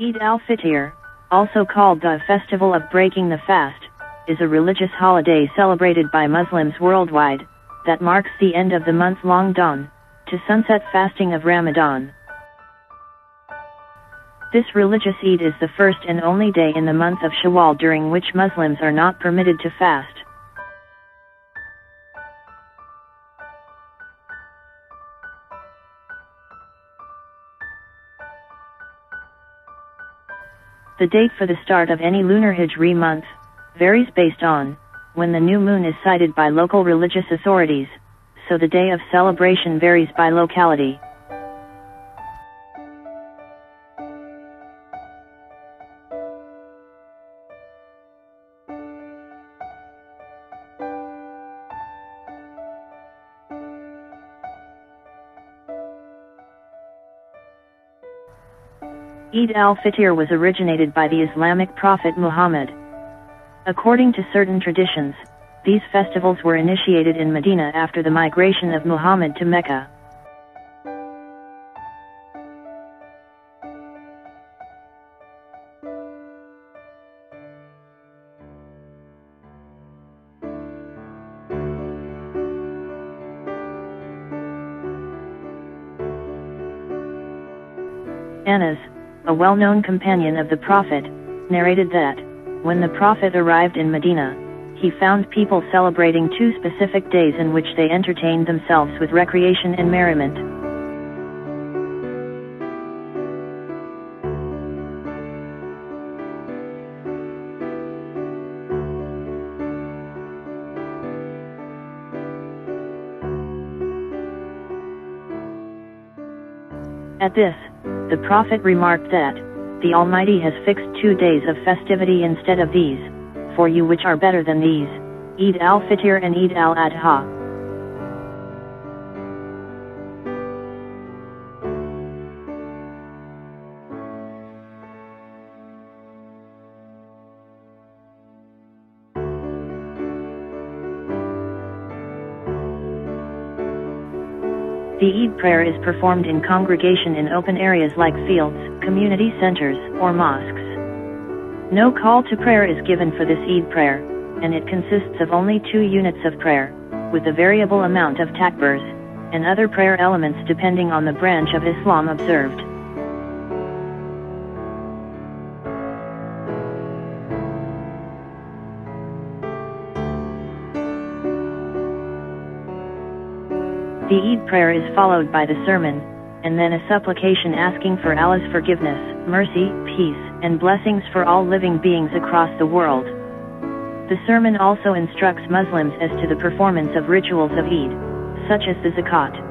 Eid al-Fitr, also called the Festival of Breaking the Fast, is a religious holiday celebrated by Muslims worldwide, that marks the end of the month-long dawn, to sunset fasting of Ramadan. This religious Eid is the first and only day in the month of Shawwal during which Muslims are not permitted to fast. The date for the start of any lunar Hijri month varies based on when the new moon is sighted by local religious authorities, so the day of celebration varies by locality. Eid al-Fitr was originated by the Islamic prophet Muhammad. According to certain traditions, these festivals were initiated in Medina after the migration of Muhammad to Mecca. Anas, a well-known companion of the Prophet, narrated that, when the Prophet arrived in Medina, he found people celebrating two specific days in which they entertained themselves with recreation and merriment. At this, the Prophet remarked that, the Almighty has fixed two days of festivity instead of these, for you which are better than these, Eid al-Fitr and Eid al-Adha. The Eid prayer is performed in congregation in open areas like fields, community centers, or mosques. No call to prayer is given for this Eid prayer, and it consists of only two units of prayer, with a variable amount of takbirs, and other prayer elements depending on the branch of Islam observed. The Eid prayer is followed by the sermon, and then a supplication asking for Allah's forgiveness, mercy, peace, and blessings for all living beings across the world. The sermon also instructs Muslims as to the performance of rituals of Eid, such as the zakat.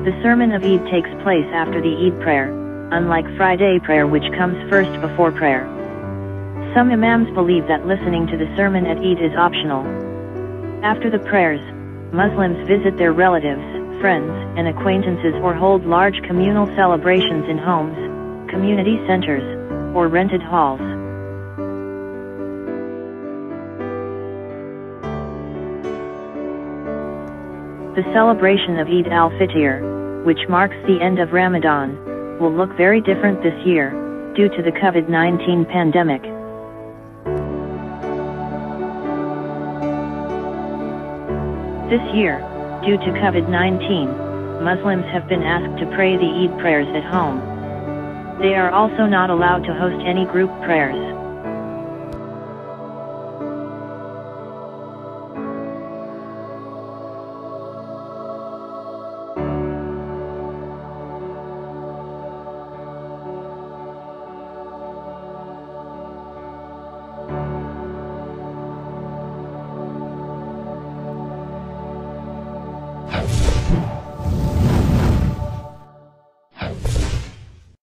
The sermon of Eid takes place after the Eid prayer, unlike Friday prayer which comes first before prayer. Some imams believe that listening to the sermon at Eid is optional. After the prayers, Muslims visit their relatives, friends, and acquaintances or hold large communal celebrations in homes, community centers, or rented halls. The celebration of Eid al-Fitr, which marks the end of Ramadan, will look very different this year, due to the COVID-19 pandemic. This year, due to COVID-19, Muslims have been asked to pray the Eid prayers at home. They are also not allowed to host any group prayers.